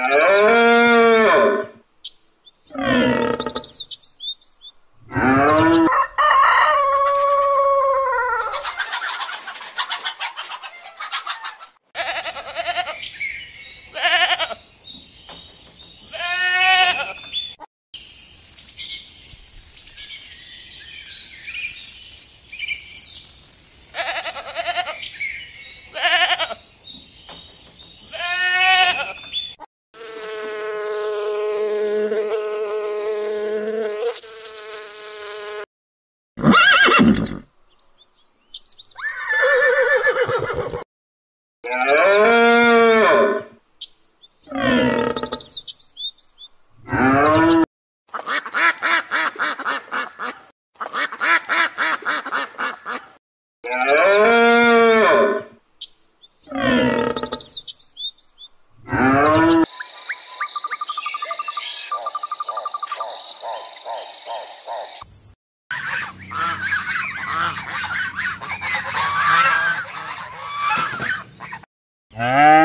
Uh... Ah, Ah.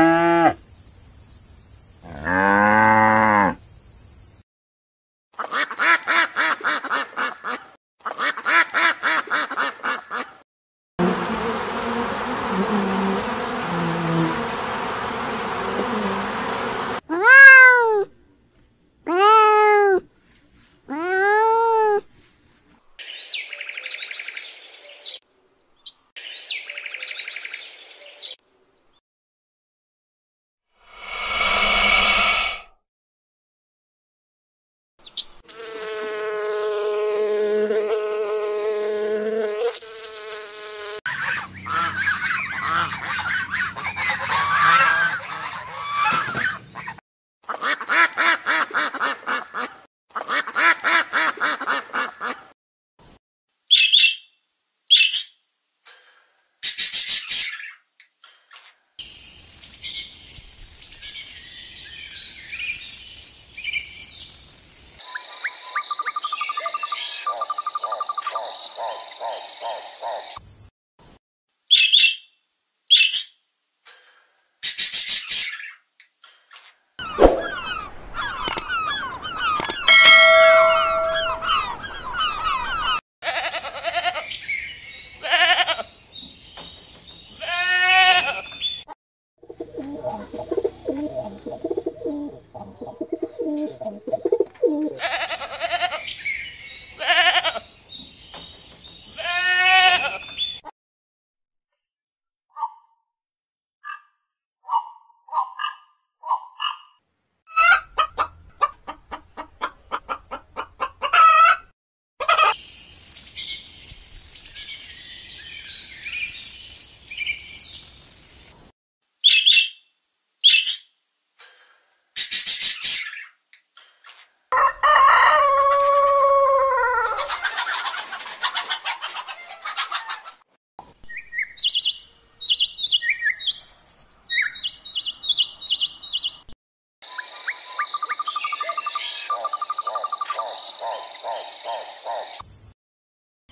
and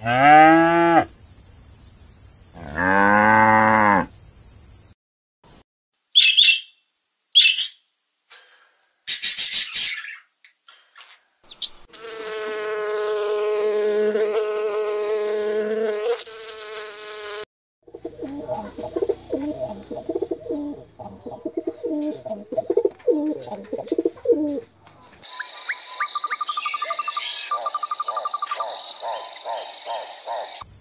Ah. Oh, oh, oh.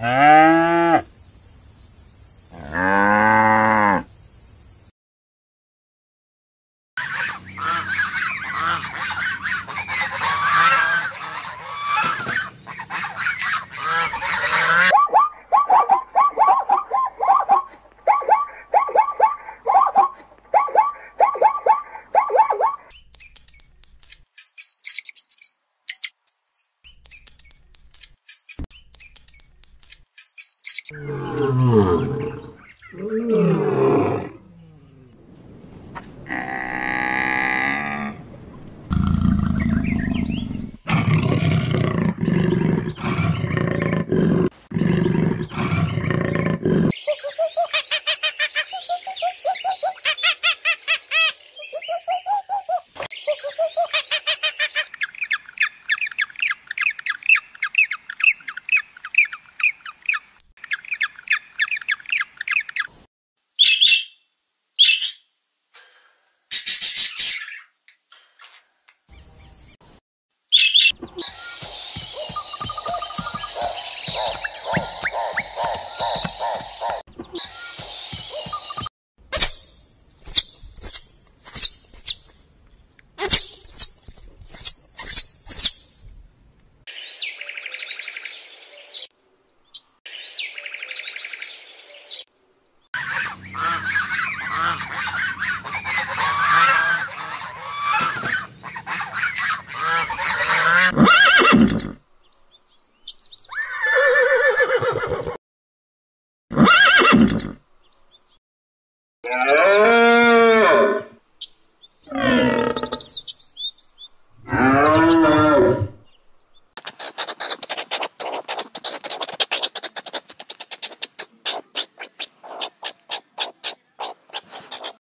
Ah. Ah! Uh... Uh...